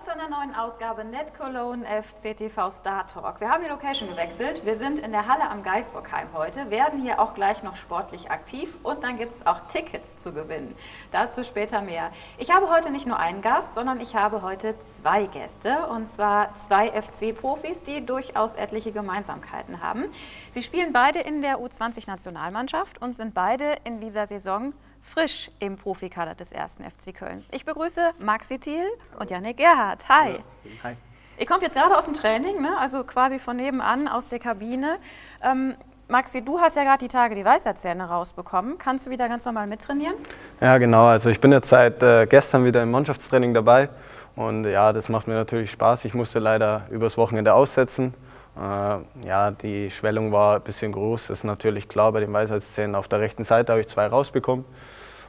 zu einer neuen Ausgabe Net Cologne FCTV Star Talk. Wir haben die Location gewechselt. Wir sind in der Halle am Geisbockheim heute, werden hier auch gleich noch sportlich aktiv und dann gibt es auch Tickets zu gewinnen. Dazu später mehr. Ich habe heute nicht nur einen Gast, sondern ich habe heute zwei Gäste und zwar zwei FC-Profis, die durchaus etliche Gemeinsamkeiten haben. Sie spielen beide in der U20-Nationalmannschaft und sind beide in dieser Saison frisch im Profikader des ersten FC Köln. Ich begrüße Maxi Thiel und Janik Gerhardt. Hi. Hi. Ihr kommt jetzt gerade aus dem Training, ne? also quasi von nebenan aus der Kabine. Ähm, Maxi, du hast ja gerade die Tage die Weisheitszähne rausbekommen. Kannst du wieder ganz normal mittrainieren? Ja, genau. Also ich bin jetzt seit äh, gestern wieder im Mannschaftstraining dabei. Und ja, das macht mir natürlich Spaß. Ich musste leider übers Wochenende aussetzen. Äh, ja, die Schwellung war ein bisschen groß. Das ist natürlich klar bei den Weisheitszähnen. Auf der rechten Seite habe ich zwei rausbekommen.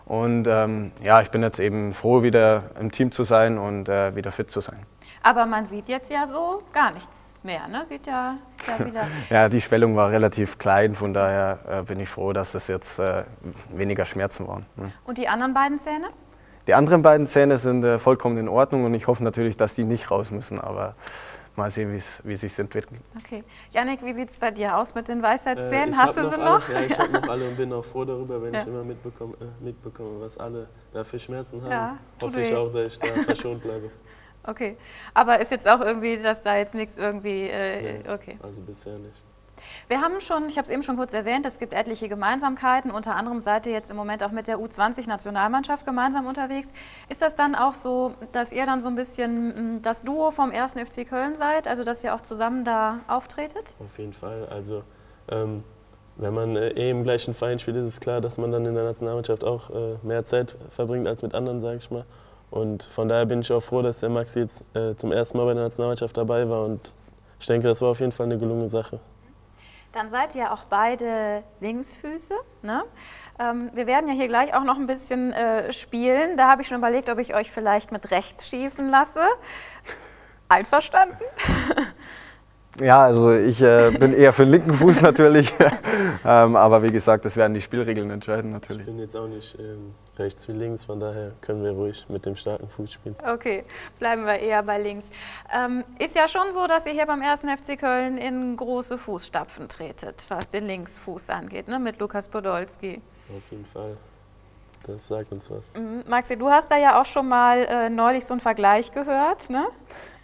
Und ähm, ja, ich bin jetzt eben froh, wieder im Team zu sein und äh, wieder fit zu sein. Aber man sieht jetzt ja so gar nichts mehr, ne? Sieht ja, sieht ja wieder. ja, die Schwellung war relativ klein, von daher äh, bin ich froh, dass es jetzt äh, weniger Schmerzen waren. Ne? Und die anderen beiden Zähne? Die anderen beiden Zähne sind äh, vollkommen in Ordnung und ich hoffe natürlich, dass die nicht raus müssen. Aber mal sehen, wie es sich entwickelt. Okay. Janik, wie sieht es bei dir aus mit den Weisheitszähnen? Äh, Hast du sie noch? Alle, ja, ich habe noch alle und bin auch froh darüber, wenn ja. ich immer mitbekomme, äh, mitbekomme, was alle da für Schmerzen haben. Ja, Hoffe ich auch, dass ich da verschont bleibe. Okay. Aber ist jetzt auch irgendwie, dass da jetzt nichts irgendwie. Äh, nee, okay. Also bisher nicht. Wir haben schon, ich habe es eben schon kurz erwähnt, es gibt etliche Gemeinsamkeiten. Unter anderem seid ihr jetzt im Moment auch mit der U20-Nationalmannschaft gemeinsam unterwegs. Ist das dann auch so, dass ihr dann so ein bisschen mm, das Duo vom ersten FC Köln seid, also dass ihr auch zusammen da auftretet? Auf jeden Fall. Also ähm, wenn man äh, eh im gleichen Verein spielt, ist es klar, dass man dann in der Nationalmannschaft auch äh, mehr Zeit verbringt als mit anderen, sage ich mal. Und von daher bin ich auch froh, dass der Maxi jetzt äh, zum ersten Mal bei der Nationalmannschaft dabei war. Und ich denke, das war auf jeden Fall eine gelungene Sache. Dann seid ihr auch beide Linksfüße. Ne? Ähm, wir werden ja hier gleich auch noch ein bisschen äh, spielen. Da habe ich schon überlegt, ob ich euch vielleicht mit rechts schießen lasse. Einverstanden? Ja, also ich äh, bin eher für den linken Fuß natürlich. ähm, aber wie gesagt, das werden die Spielregeln entscheiden natürlich. Ich bin jetzt auch nicht ähm, rechts wie links, von daher können wir ruhig mit dem starken Fuß spielen. Okay, bleiben wir eher bei links. Ähm, ist ja schon so, dass ihr hier beim 1. FC Köln in große Fußstapfen tretet, was den Linksfuß angeht, ne? mit Lukas Podolski. Auf jeden Fall. Das sagt uns was. Mhm. Maxi, du hast da ja auch schon mal äh, neulich so einen Vergleich gehört, ne?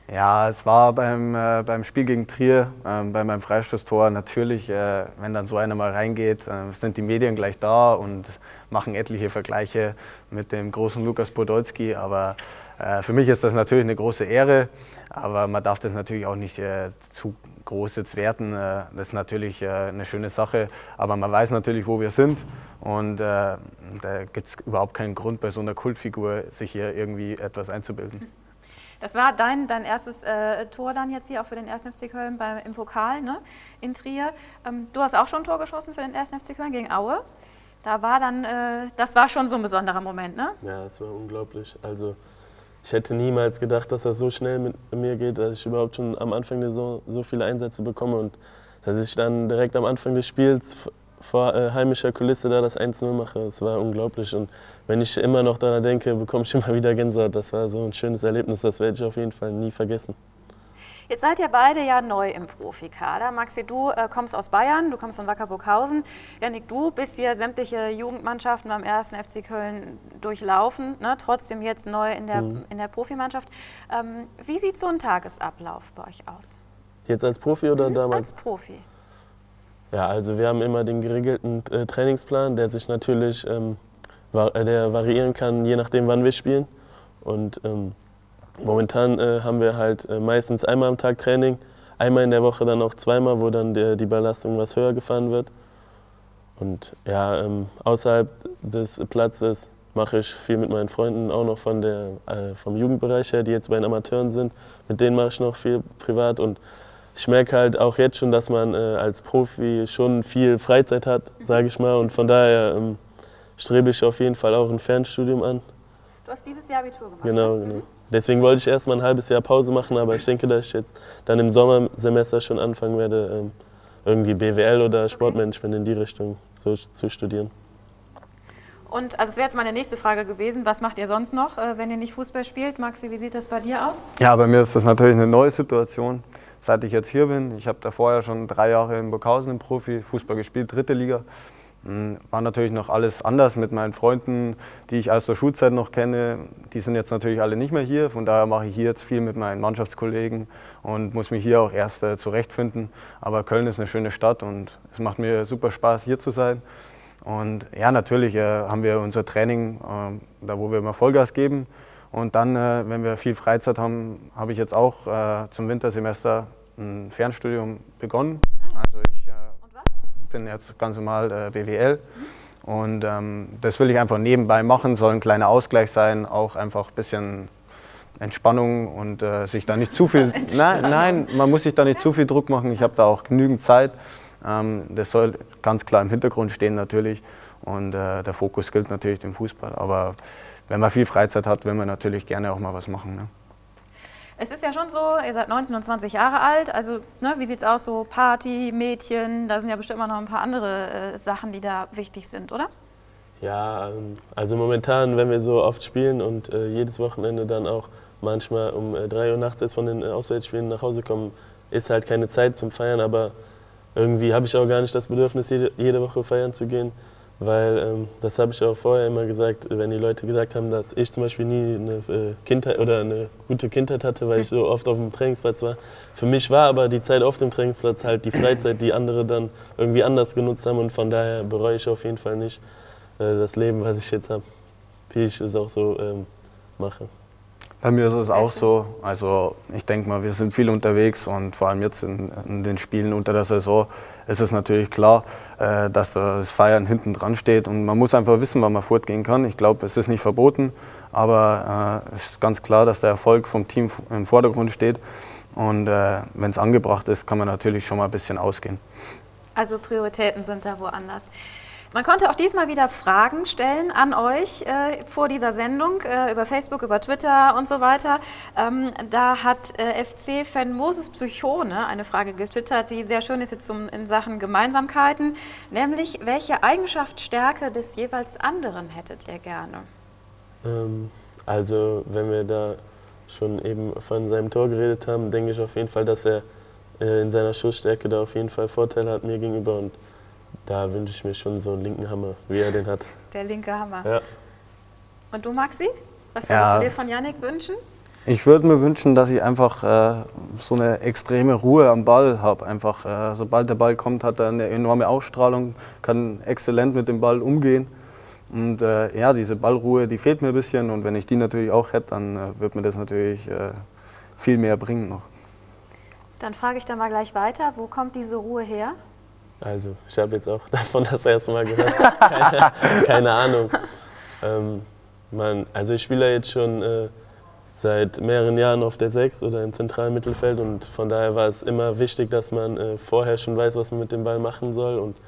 Ja, es war beim, äh, beim Spiel gegen Trier, äh, bei meinem Freistoßtor natürlich, äh, wenn dann so einer mal reingeht, äh, sind die Medien gleich da und machen etliche Vergleiche mit dem großen Lukas Podolski. Aber äh, für mich ist das natürlich eine große Ehre, aber man darf das natürlich auch nicht äh, zu groß jetzt werten. das ist natürlich eine schöne Sache, aber man weiß natürlich, wo wir sind und da gibt es überhaupt keinen Grund bei so einer Kultfigur, sich hier irgendwie etwas einzubilden. Das war dein, dein erstes äh, Tor dann jetzt hier auch für den 1. FC Köln beim, im Pokal ne, in Trier. Ähm, du hast auch schon ein Tor geschossen für den 1. FC Köln gegen Aue. Da war dann, äh, das war schon so ein besonderer Moment, ne? Ja, das war unglaublich. Also ich hätte niemals gedacht, dass das so schnell mit mir geht, dass ich überhaupt schon am Anfang der Saison so viele Einsätze bekomme und dass ich dann direkt am Anfang des Spiels vor äh, heimischer Kulisse da das 1-0 mache. Das war unglaublich. Und wenn ich immer noch daran denke, bekomme ich immer wieder Gänsehaut. Das war so ein schönes Erlebnis, das werde ich auf jeden Fall nie vergessen. Jetzt seid ihr beide ja neu im Profikader. Maxi, du äh, kommst aus Bayern, du kommst von Wackerburghausen. Janik, du bist hier sämtliche Jugendmannschaften beim ersten FC Köln durchlaufen, ne? trotzdem jetzt neu in der, mhm. in der Profimannschaft. Ähm, wie sieht so ein Tagesablauf bei euch aus? Jetzt als Profi oder mhm, damals? Als Profi. Ja, also wir haben immer den geregelten äh, Trainingsplan, der sich natürlich ähm, var äh, der variieren kann, je nachdem, wann wir spielen. Und ähm, momentan äh, haben wir halt äh, meistens einmal am Tag Training, einmal in der Woche dann auch zweimal, wo dann der, die Belastung was höher gefahren wird. Und ja, ähm, außerhalb des Platzes mache ich viel mit meinen Freunden, auch noch von der, äh, vom Jugendbereich her, die jetzt bei den Amateuren sind. Mit denen mache ich noch viel privat und ich merke halt auch jetzt schon, dass man äh, als Profi schon viel Freizeit hat, sage ich mal. Und von daher ähm, strebe ich auf jeden Fall auch ein Fernstudium an. Du hast dieses Jahr Abitur gemacht? Genau, ne? genau. Deswegen wollte ich erst mal ein halbes Jahr Pause machen, aber ich denke, dass ich jetzt dann im Sommersemester schon anfangen werde, ähm, irgendwie BWL oder Sportmanagement in die Richtung so zu studieren. Und also es wäre jetzt meine nächste Frage gewesen, was macht ihr sonst noch, äh, wenn ihr nicht Fußball spielt? Maxi, wie sieht das bei dir aus? Ja, bei mir ist das natürlich eine neue Situation, seit ich jetzt hier bin. Ich habe da vorher schon drei Jahre in Burghausen im Profi Fußball gespielt, dritte Liga. Hm, war natürlich noch alles anders mit meinen Freunden, die ich aus der Schulzeit noch kenne. Die sind jetzt natürlich alle nicht mehr hier. Von daher mache ich hier jetzt viel mit meinen Mannschaftskollegen und muss mich hier auch erst äh, zurechtfinden. Aber Köln ist eine schöne Stadt und es macht mir super Spaß, hier zu sein. Und ja, natürlich äh, haben wir unser Training, äh, da wo wir immer Vollgas geben. Und dann, äh, wenn wir viel Freizeit haben, habe ich jetzt auch äh, zum Wintersemester ein Fernstudium begonnen. Also ich äh, bin jetzt ganz normal BWL. Mhm. Und ähm, das will ich einfach nebenbei machen, soll ein kleiner Ausgleich sein, auch einfach ein bisschen Entspannung und äh, sich da nicht zu viel. Nein, nein, man muss sich da nicht zu viel Druck machen. Ich habe da auch genügend Zeit. Ähm, das soll ganz klar im Hintergrund stehen natürlich und äh, der Fokus gilt natürlich dem Fußball. Aber wenn man viel Freizeit hat, will man natürlich gerne auch mal was machen. Ne? Es ist ja schon so, ihr seid 19 und 20 Jahre alt, also ne, wie sieht es aus, so Party, Mädchen, da sind ja bestimmt immer noch ein paar andere äh, Sachen, die da wichtig sind, oder? Ja, ähm, also momentan, wenn wir so oft spielen und äh, jedes Wochenende dann auch manchmal um äh, 3 Uhr nachts von den äh, Auswärtsspielen nach Hause kommen, ist halt keine Zeit zum Feiern, aber irgendwie habe ich auch gar nicht das Bedürfnis, jede, jede Woche feiern zu gehen, weil ähm, das habe ich auch vorher immer gesagt, wenn die Leute gesagt haben, dass ich zum Beispiel nie eine äh, Kindheit oder eine gute Kindheit hatte, weil ich so oft auf dem Trainingsplatz war. Für mich war aber die Zeit auf dem Trainingsplatz halt die Freizeit, die andere dann irgendwie anders genutzt haben und von daher bereue ich auf jeden Fall nicht äh, das Leben, was ich jetzt habe, wie ich es auch so ähm, mache. Bei mir ist es auch so. Also ich denke mal, wir sind viel unterwegs und vor allem jetzt in, in, den Spielen unter der Saison ist es natürlich klar, äh, dass das Feiern hinten dran steht und man muss einfach wissen, wann man fortgehen kann. Ich glaube, es ist nicht verboten, aber äh, es ist ganz klar, dass der Erfolg vom Team im Vordergrund steht und äh, wenn es angebracht ist, kann man natürlich schon mal ein bisschen ausgehen. Also Prioritäten sind da woanders. Man konnte auch diesmal wieder Fragen stellen an euch äh, vor dieser Sendung äh, über Facebook, über Twitter und so weiter. Ähm, da hat äh, FC-Fan Moses Psychone eine Frage getwittert, die sehr schön ist jetzt zum, in Sachen Gemeinsamkeiten, nämlich welche Eigenschaft, Stärke des jeweils anderen hättet ihr gerne? Ähm, also wenn wir da schon eben von seinem Tor geredet haben, denke ich auf jeden Fall, dass er äh, in seiner Schussstärke da auf jeden Fall Vorteile hat mir gegenüber und da wünsche ich mir schon so einen linken Hammer, wie er den hat. Der linke Hammer. Ja. Und du, Maxi? Was würdest ja. du dir von Yannick wünschen? Ich würde mir wünschen, dass ich einfach äh, so eine extreme Ruhe am Ball habe. Einfach, äh, sobald der Ball kommt, hat er eine enorme Ausstrahlung, kann exzellent mit dem Ball umgehen. Und äh, ja, diese Ballruhe, die fehlt mir ein bisschen. Und wenn ich die natürlich auch hätte, dann äh, wird mir das natürlich äh, viel mehr bringen noch. Dann frage ich da mal gleich weiter. Wo kommt diese Ruhe her? Also, ich habe jetzt auch davon das erste Mal gehört. keine, keine Ahnung. Ähm, man, also ich spiele ja jetzt schon äh, seit mehreren Jahren auf der Sechs oder im zentralen Mittelfeld und von daher war es immer wichtig, dass man äh, vorher schon weiß, was man mit dem Ball machen soll und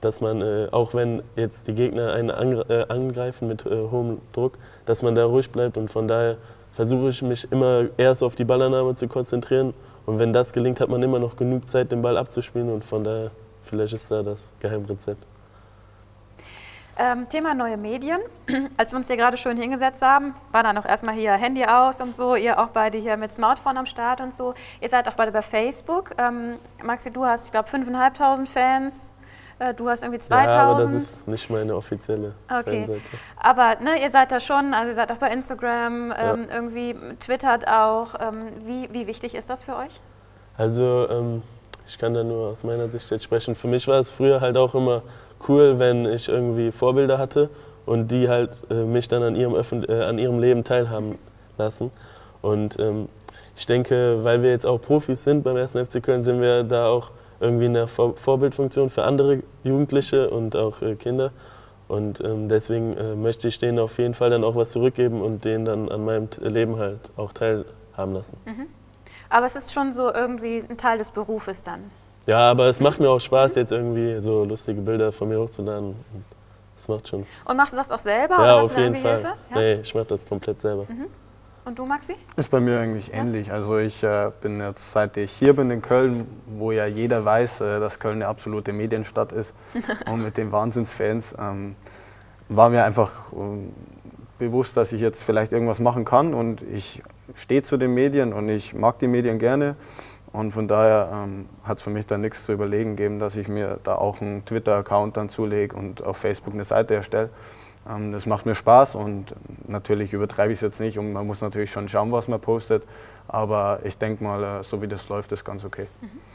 dass man, äh, auch wenn jetzt die Gegner einen äh, angreifen mit äh, hohem Druck, dass man da ruhig bleibt und von daher versuche ich mich immer erst auf die Ballannahme zu konzentrieren und wenn das gelingt, hat man immer noch genug Zeit, den Ball abzuspielen und von daher Vielleicht ist da das Geheimrezept. Ähm, Thema neue Medien. Als wir uns hier gerade schön hingesetzt haben, war dann auch erstmal hier Handy aus und so. Ihr auch beide hier mit Smartphone am Start und so. Ihr seid auch beide bei Facebook. Ähm, Maxi, du hast, ich glaube, 5.500 Fans. Äh, du hast irgendwie 2000. Ja, aber das ist nicht meine offizielle okay. Fanseite. Aber ne, ihr seid da schon, also ihr seid auch bei Instagram, ähm, ja. irgendwie twittert auch. Ähm, wie, wie wichtig ist das für euch? Also ähm, ich kann da nur aus meiner Sicht jetzt sprechen. Für mich war es früher halt auch immer cool, wenn ich irgendwie Vorbilder hatte und die halt äh, mich dann an ihrem, Öffn äh, an ihrem Leben teilhaben lassen. Und ähm, ich denke, weil wir jetzt auch Profis sind beim 1. FC Köln, sind wir da auch irgendwie in der Vor Vorbildfunktion für andere Jugendliche und auch äh, Kinder. Und ähm, deswegen äh, möchte ich denen auf jeden Fall dann auch was zurückgeben und denen dann an meinem Leben halt auch teilhaben lassen. Mhm. Aber es ist schon so irgendwie ein Teil des Berufes dann. Ja, aber es macht mir auch Spaß, jetzt irgendwie so lustige Bilder von mir hochzuladen. Das macht schon. Und machst du das auch selber? Ja, auf jeden Fall. Ja? Nee, ich mache das komplett selber. Mhm. Und du, Maxi? Ist bei mir eigentlich ja. ähnlich. Also ich äh, bin jetzt, seit ich hier bin in Köln, wo ja jeder weiß, äh, dass Köln eine absolute Medienstadt ist und mit den Wahnsinnsfans, ähm, war mir einfach ähm, bewusst, dass ich jetzt vielleicht irgendwas machen kann und ich stehe zu den Medien und ich mag die Medien gerne. Und von daher ähm, hat es für mich dann nichts zu überlegen gegeben, dass ich mir da auch einen Twitter-Account dann zulege und auf Facebook eine Seite erstelle. Ähm, das macht mir Spaß und natürlich übertreibe ich es jetzt nicht und man muss natürlich schon schauen, was man postet. Aber ich denke mal, äh, so wie das läuft, ist ganz okay. Mhm.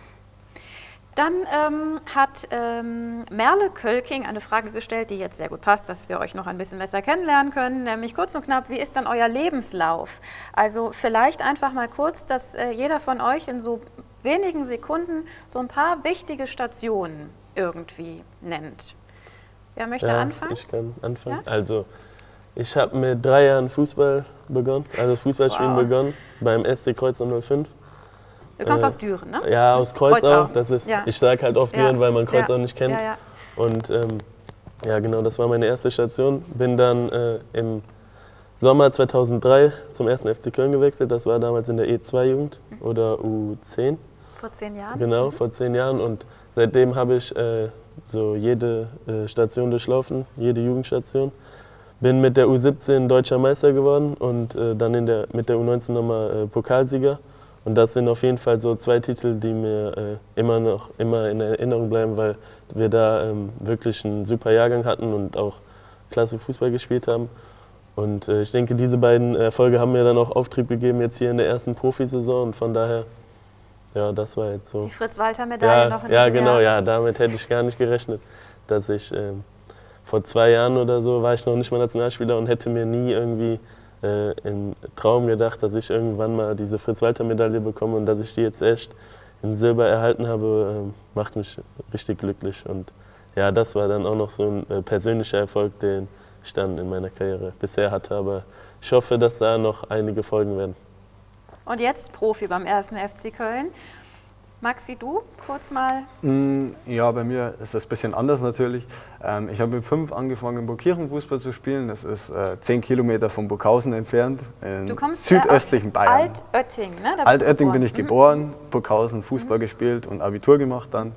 Dann ähm, hat ähm, Merle Kölking eine Frage gestellt, die jetzt sehr gut passt, dass wir euch noch ein bisschen besser kennenlernen können, nämlich kurz und knapp, wie ist dann euer Lebenslauf? Also vielleicht einfach mal kurz, dass äh, jeder von euch in so wenigen Sekunden so ein paar wichtige Stationen irgendwie nennt. Wer möchte ja, anfangen? Ich kann anfangen. Ja? Also ich habe mit drei Jahren Fußball begonnen, also Fußballspielen wow. begonnen beim SC Kreuzer 05. Du kommst äh, aus Düren, ne? Ja, aus Kreuzau. Kreuzau. Das ist, ja. Ich sage halt oft Düren, weil man Kreuzau nicht kennt. Und ähm, ja, genau, das war meine erste Station. Bin dann äh, im Sommer 2003 zum ersten FC Köln gewechselt. Das war damals in der E2-Jugend mhm. oder U10. Vor zehn Jahren? Genau, mhm. vor zehn Jahren. Und seitdem habe ich äh, so jede äh, Station durchlaufen, jede Jugendstation. Bin mit der U17 deutscher Meister geworden und äh, dann in der, mit der U19 nochmal äh, Pokalsieger. Und das sind auf jeden Fall so zwei Titel, die mir äh, immer noch immer in Erinnerung bleiben, weil wir da ähm, wirklich einen super Jahrgang hatten und auch klasse Fußball gespielt haben. Und äh, ich denke, diese beiden Erfolge haben mir dann auch Auftrieb gegeben jetzt hier in der ersten Profisaison und von daher, ja, das war jetzt so. Die Fritz-Walter-Medaille ja, noch in Ja, genau, Jahr. ja, damit hätte ich gar nicht gerechnet, dass ich ähm, vor zwei Jahren oder so war ich noch nicht mal Nationalspieler und hätte mir nie irgendwie äh, im Traum gedacht, dass ich irgendwann mal diese Fritz-Walter-Medaille bekomme und dass ich die jetzt echt in Silber erhalten habe, äh, macht mich richtig glücklich. Und ja, das war dann auch noch so ein äh, persönlicher Erfolg, den ich dann in meiner Karriere bisher hatte. Aber ich hoffe, dass da noch einige folgen werden. Und jetzt Profi beim ersten FC Köln. Maxi, du kurz mal? Mm, ja, bei mir ist das ein bisschen anders natürlich. Ähm, ich habe mit fünf angefangen, in Burgkirchen Fußball zu spielen. Das ist äh, zehn Kilometer von Burghausen entfernt, in du kommst südöstlichen Bayern. Altötting, ne? Da Altötting bin ich mhm. geboren, Burghausen Fußball mhm. gespielt und Abitur gemacht dann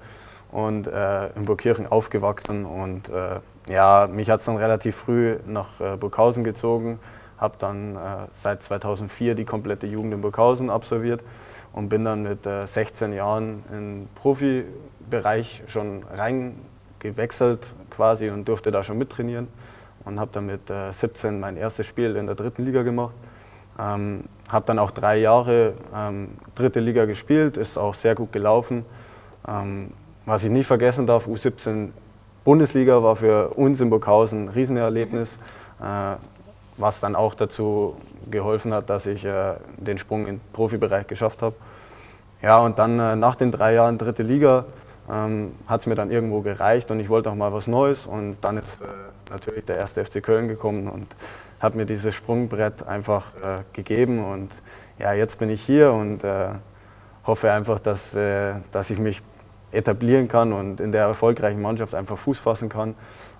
und äh, in Burgkirchen aufgewachsen. Und äh, ja, mich hat es dann relativ früh nach äh, Burghausen gezogen. Habe dann seit 2004 die komplette Jugend in Burghausen absolviert und bin dann mit äh, 16 Jahren in den Profibereich schon reingewechselt quasi und durfte da schon mittrainieren und habe dann mit äh, 17 mein erstes Spiel in der dritten Liga gemacht. Ähm, habe dann auch drei Jahre ähm, dritte Liga gespielt, ist auch sehr gut gelaufen. Ähm, was ich nie vergessen darf, U17 Bundesliga war für uns in Burghausen ein Riesenerlebnis, äh, was dann auch dazu geholfen hat, dass ich äh, den Sprung in den Profibereich geschafft habe. Ja, und dann äh, nach den drei Jahren dritte Liga ähm, hat es mir dann irgendwo gereicht und ich wollte auch mal was Neues. Und dann ist äh, natürlich der erste FC Köln gekommen und hat mir dieses Sprungbrett einfach äh, gegeben. Und ja, jetzt bin ich hier und äh, hoffe einfach, dass, dass ich mich etablieren kann und in der erfolgreichen Mannschaft einfach Fuß fassen kann.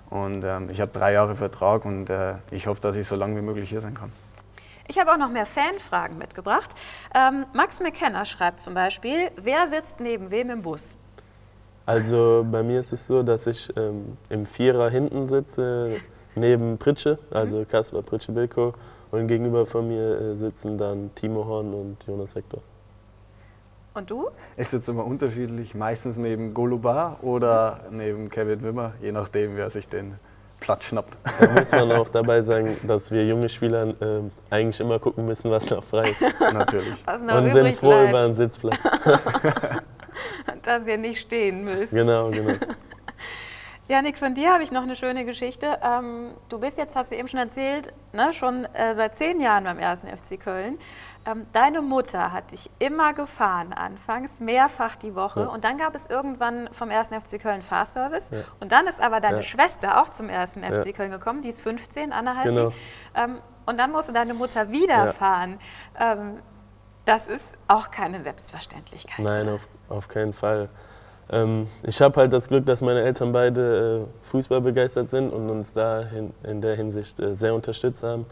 Und ähm, ich habe drei Jahre Vertrag und äh, ich hoffe, dass ich so lange wie möglich hier sein kann. Ich habe auch noch mehr Fanfragen mitgebracht. Ähm, Max McKenna schreibt zum Beispiel, wer sitzt neben wem im Bus? Also bei mir ist es so, dass ich ähm, im Vierer hinten sitze, neben Pritsche, also mhm. Kaspar Pritsche-Bilko. Und gegenüber von mir äh, sitzen dann Timo Horn und Jonas Hector. Und du? Ist jetzt immer unterschiedlich, meistens neben Golubar oder neben Kevin Wimmer, je nachdem, wer sich den Platz schnappt. Da muss man auch dabei sagen, dass wir junge Spieler äh, eigentlich immer gucken müssen, was noch frei ist. Natürlich. Was noch Und sind froh bleibt. über einen Sitzplatz. dass ihr nicht stehen müsst. Genau, genau. Janik, von dir habe ich noch eine schöne Geschichte. Ähm, du bist jetzt, hast du eben schon erzählt, ne, schon äh, seit zehn Jahren beim ersten FC Köln. Ähm, deine Mutter hat dich immer gefahren, anfangs mehrfach die Woche. Ja. Und dann gab es irgendwann vom ersten FC Köln Fahrservice. Ja. Und dann ist aber deine ja. Schwester auch zum ersten FC Köln gekommen. Die ist 15, Anna heißt genau. die. Ähm, und dann musste deine Mutter wieder fahren. Ähm, das ist auch keine Selbstverständlichkeit. Nein, auf, auf keinen Fall. Ähm, ich habe halt das Glück, dass meine Eltern beide äh, Fußball begeistert sind und uns da in, in der Hinsicht äh, sehr unterstützt haben.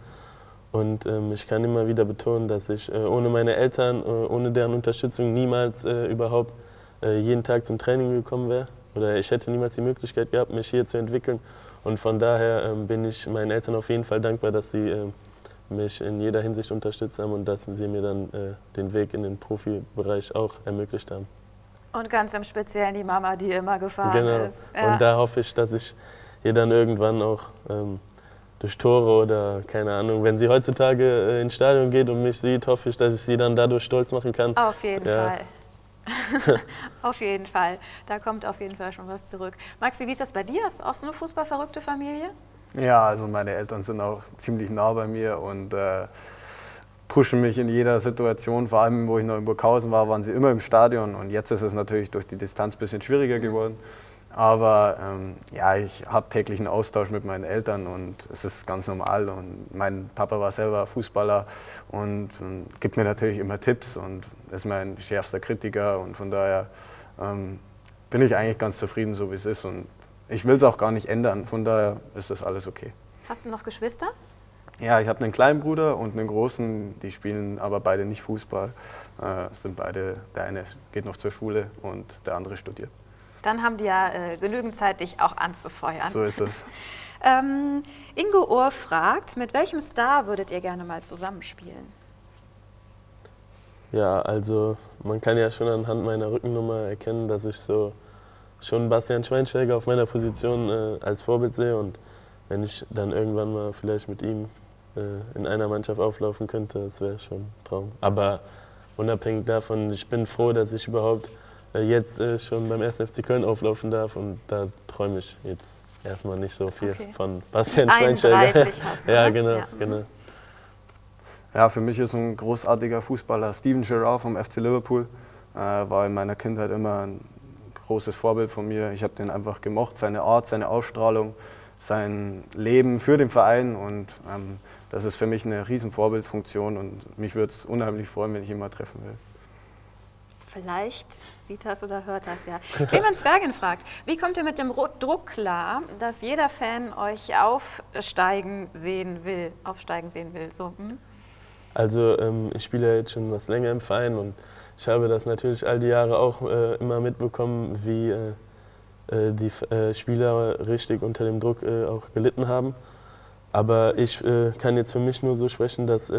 Und ähm, ich kann immer wieder betonen, dass ich äh, ohne meine Eltern, äh, ohne deren Unterstützung niemals äh, überhaupt äh, jeden Tag zum Training gekommen wäre. Oder ich hätte niemals die Möglichkeit gehabt, mich hier zu entwickeln Und von daher ähm, bin ich meinen Eltern auf jeden Fall dankbar, dass sie ähm, mich in jeder Hinsicht unterstützt haben und dass sie mir dann äh, den Weg in den Profibereich auch ermöglicht haben. Und ganz im Speziellen die Mama, die immer gefahren genau. ist. Ja. Und da hoffe ich, dass ich ihr dann irgendwann auch ähm, durch Tore oder keine Ahnung, wenn sie heutzutage äh, ins Stadion geht und mich sieht, hoffe ich, dass ich sie dann dadurch stolz machen kann. Auf jeden ja. Fall. auf jeden Fall. Da kommt auf jeden Fall schon was zurück. Maxi, wie ist das bei dir? Hast du auch so eine fußballverrückte Familie? Ja, also meine Eltern sind auch ziemlich nah bei mir und äh, pushen mich in jeder Situation. Vor allem, wo ich noch in Burghausen war, waren sie immer im Stadion und jetzt ist es natürlich durch die Distanz ein bisschen schwieriger geworden. Aber ähm, ja, ich habe täglichen Austausch mit meinen Eltern und es ist ganz normal. Und mein Papa war selber Fußballer und, und gibt mir natürlich immer Tipps und ist mein schärfster Kritiker. Und von daher ähm, bin ich eigentlich ganz zufrieden, so wie es ist. Und ich will es auch gar nicht ändern. Von daher ist das alles okay. Hast du noch Geschwister? Ja, ich habe einen kleinen Bruder und einen großen, die spielen aber beide nicht Fußball. Äh, sind beide, der eine geht noch zur Schule und der andere studiert. Dann haben die ja äh, genügend Zeit, dich auch anzufeuern. So ist es. ähm, Ingo Ohr fragt, mit welchem Star würdet ihr gerne mal zusammenspielen? Ja, also man kann ja schon anhand meiner Rückennummer erkennen, dass ich so schon Bastian Schweinsteiger auf meiner Position äh, als Vorbild sehe und wenn ich dann irgendwann mal vielleicht mit ihm in einer Mannschaft auflaufen könnte, das wäre schon ein Traum. Aber unabhängig davon, ich bin froh, dass ich überhaupt äh, jetzt äh, schon beim 1. FC Köln auflaufen darf und da träume ich jetzt erstmal nicht so viel okay. von Bastian Schweinsteiger. Du, ja, genau, ja. genau. Ja, für mich ist ein großartiger Fußballer Steven Gerrard vom FC Liverpool. Äh, war in meiner Kindheit immer ein großes Vorbild von mir. Ich habe den einfach gemocht, seine Art, seine Ausstrahlung, sein Leben für den Verein und ähm, das ist für mich eine riesen Vorbildfunktion und mich würde es unheimlich freuen, wenn ich ihn mal treffen will. Vielleicht sieht das oder hört das ja. Clemens Bergen fragt, wie kommt ihr mit dem Druck klar, dass jeder Fan euch aufsteigen sehen will, aufsteigen sehen will? So, hm? Also ähm, ich spiele ja jetzt schon was länger im Verein und ich habe das natürlich all die Jahre auch äh, immer mitbekommen, wie äh, äh die äh, Spieler richtig unter dem Druck äh, auch gelitten haben. Aber ich äh, kann jetzt für mich nur so sprechen, dass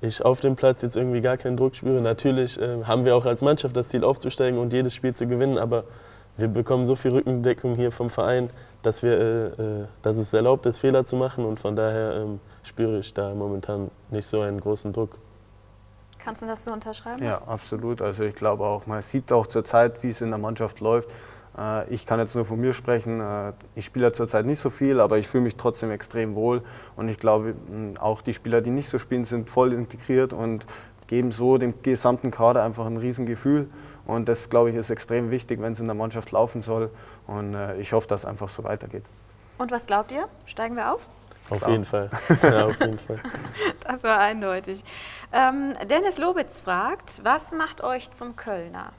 ich auf dem Platz jetzt irgendwie gar keinen Druck spüre. Natürlich haben wir auch als Mannschaft das Ziel aufzusteigen und jedes Spiel zu gewinnen, aber wir bekommen so viel Rückendeckung hier vom Verein, dass, wir, dass es erlaubt ist, Fehler zu machen und von daher ähm, spüre ich da momentan nicht so einen großen Druck. Kannst du das so unterschreiben? Ja, absolut. Also ich glaube auch, man sieht auch zurzeit, wie es in der Mannschaft läuft. Äh, ich kann jetzt nur von mir sprechen. Äh, ich spiele ja zurzeit nicht so viel, aber ich fühle mich trotzdem extrem wohl. Und ich glaube, auch die Spieler, die nicht so spielen, sind voll integriert und geben so dem gesamten Kader einfach ein Riesengefühl. Und das, glaube ich, ist extrem wichtig, wenn es in der Mannschaft laufen soll. Und äh, ich hoffe, dass es einfach so weitergeht. Und was glaubt ihr? Steigen wir auf? Auf jeden Fall. ja, auf jeden Fall. Das war eindeutig. Ähm, Dennis Lobitz fragt, was macht euch zum Kölner?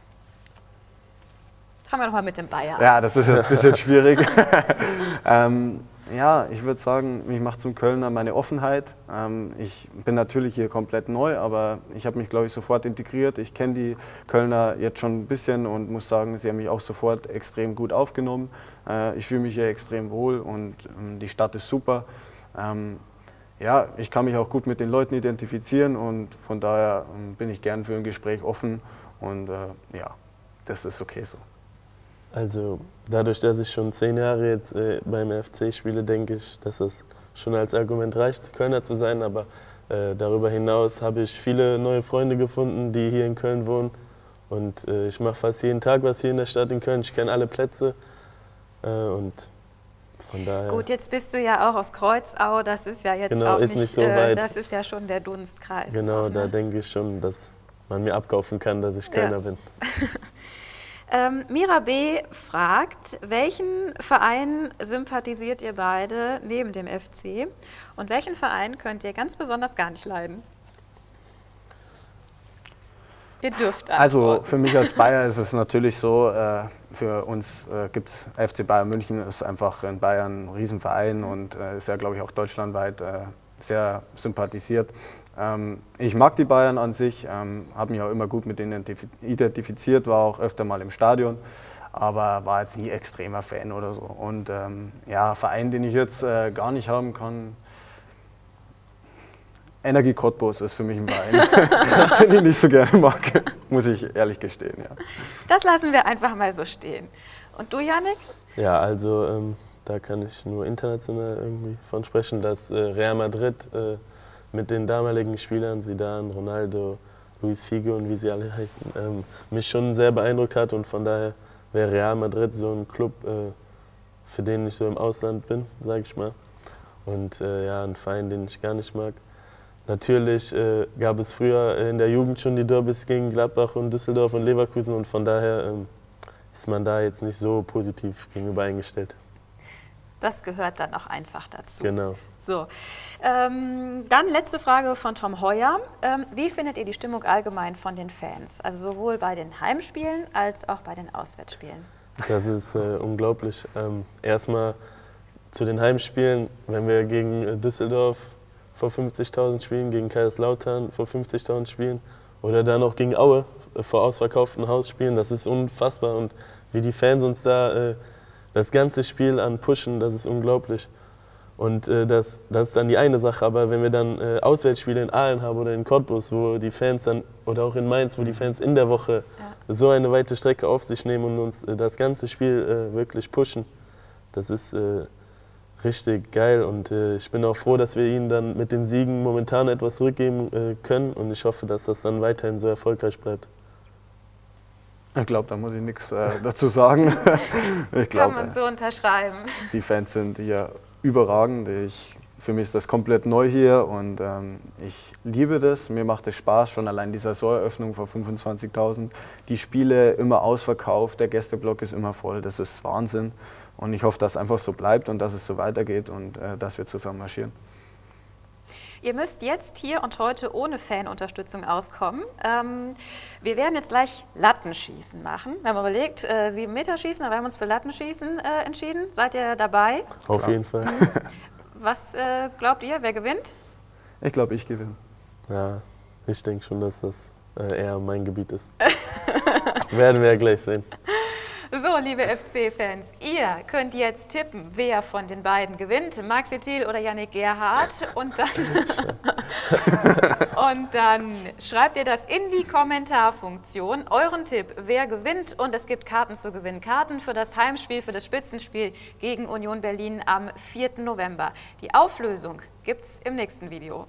Fangen wir doch mal mit dem Bayern. Ja, das ist jetzt ein bisschen schwierig. ähm, ja, ich würde sagen, mich macht zum Kölner meine Offenheit. Ähm, ich bin natürlich hier komplett neu, aber ich habe mich, glaube ich, sofort integriert. Ich kenne die Kölner jetzt schon ein bisschen und muss sagen, sie haben mich auch sofort extrem gut aufgenommen. Äh, ich fühle mich hier extrem wohl und ähm, die Stadt ist super. Ähm, ja, ich kann mich auch gut mit den Leuten identifizieren und von daher ähm, bin ich gern für ein Gespräch offen und äh, ja, das ist okay so. Also dadurch, dass ich schon zehn Jahre jetzt äh, beim FC spiele, denke ich, dass das schon als Argument reicht, Kölner zu sein. Aber äh, darüber hinaus habe ich viele neue Freunde gefunden, die hier in Köln wohnen. Und äh, ich mache fast jeden Tag was hier in der Stadt in Köln. Ich kenne alle Plätze. Äh, und von daher. Gut, jetzt bist du ja auch aus Kreuzau, das ist ja jetzt genau, auch nicht, nicht so äh, weit. das ist ja schon der Dunstkreis. Genau, da denke ich schon, dass man mir abkaufen kann, dass ich Kölner ja. bin. ähm, Mira B. fragt, welchen Verein sympathisiert ihr beide neben dem FC und welchen Verein könnt ihr ganz besonders gar nicht leiden? Ihr dürft also antworten. Also für mich als Bayer ist es natürlich so, äh, für uns äh, gibt es FC Bayern München, ist einfach in Bayern ein Riesenverein und äh, ist ja, glaube ich, auch deutschlandweit äh, sehr sympathisiert. Ähm, ich mag die Bayern an sich, ähm, habe mich auch immer gut mit denen identifiziert, war auch öfter mal im Stadion. aber war jetzt nie extremer Fan oder so. Und ähm, ja, Verein, den ich jetzt äh, gar nicht haben kann, Energie Cottbus ist für mich ein Verein, den ich nicht so gerne mag, muss ich ehrlich gestehen. Ja. Das lassen wir einfach mal so stehen. Und du, Yannick? Ja, also ähm, da kann ich nur international irgendwie von sprechen, dass äh, Real Madrid äh, mit den damaligen Spielern, Zidane, Ronaldo, Luis Figo und wie sie alle heißen, ähm, mich schon sehr beeindruckt hat und von daher wäre Real Madrid so ein Club, äh, für den ich so im Ausland bin, sage ich mal. Und äh, ja, ein Verein, den ich gar nicht mag. Natürlich äh, gab es früher in der Jugend schon die Derbys gegen Gladbach und Düsseldorf und Leverkusen und von daher ähm, ist man da jetzt nicht so positiv gegenüber eingestellt. Das gehört dann auch einfach dazu. Genau. So, ähm, dann letzte Frage von Tom Heuer. Ähm, wie findet ihr die Stimmung allgemein von den Fans? Also sowohl bei den Heimspielen als auch bei den Auswärtsspielen? Das ist äh, unglaublich. Ähm, erstmal zu den Heimspielen, wenn wir gegen äh, Düsseldorf vor 50.000 spielen, gegen Kaiserslautern vor 50.000 spielen oder dann auch gegen Aue äh, vor ausverkauftem Haus spielen, das ist unfassbar. Und wie die Fans uns da äh, das ganze Spiel an pushen, das ist unglaublich. Und äh, das, das ist dann die eine Sache. Aber wenn wir dann äh, Auswärtsspiele in Aalen haben oder in Cottbus, wo die Fans dann, oder auch in Mainz, wo die Fans in der Woche ja. so eine weite Strecke auf sich nehmen und uns äh, das ganze Spiel äh, wirklich pushen, das ist äh, richtig geil. Und äh, ich bin auch froh, dass wir ihnen dann mit den Siegen momentan etwas zurückgeben können. Und ich hoffe, dass das dann weiterhin so erfolgreich bleibt. Ich glaube, da muss ich nichts dazu sagen. ich glaub, Kann man so unterschreiben. Die Fans sind hier überragend. Ich, für mich ist das komplett neu hier und ähm, ich liebe das. Mir macht es Spaß, schon allein die Saisoneröffnung vor 25.000. Die Spiele immer ausverkauft, der Gästeblock ist immer voll. Das ist Wahnsinn. Und ich hoffe, dass es einfach so bleibt und dass es so weitergeht und äh, dass wir zusammen marschieren. Ihr müsst jetzt hier und heute ohne Fanunterstützung auskommen. Ähm, wir werden jetzt gleich Lattenschießen machen. Wir haben überlegt, äh, sieben Meter schießen, aber wir haben uns für Lattenschießen äh, entschieden. Seid ihr dabei? Auf Klar. jeden Fall. Was äh, glaubt ihr, wer gewinnt? Ich glaube, ich gewinne. Ja, ich denke schon, dass das äh, eher mein Gebiet ist. werden wir ja gleich sehen. So, liebe FC-Fans, ihr könnt jetzt tippen, wer von den beiden gewinnt, Maxi Thiel oder Yannick Gerhardt. Und dann, und dann schreibt ihr das in die Kommentarfunktion, euren Tipp, wer gewinnt. Und es gibt Karten zu gewinnen. Karten für das Heimspiel, für das Spitzenspiel gegen Union Berlin am 4. November. Die Auflösung gibt es im nächsten Video.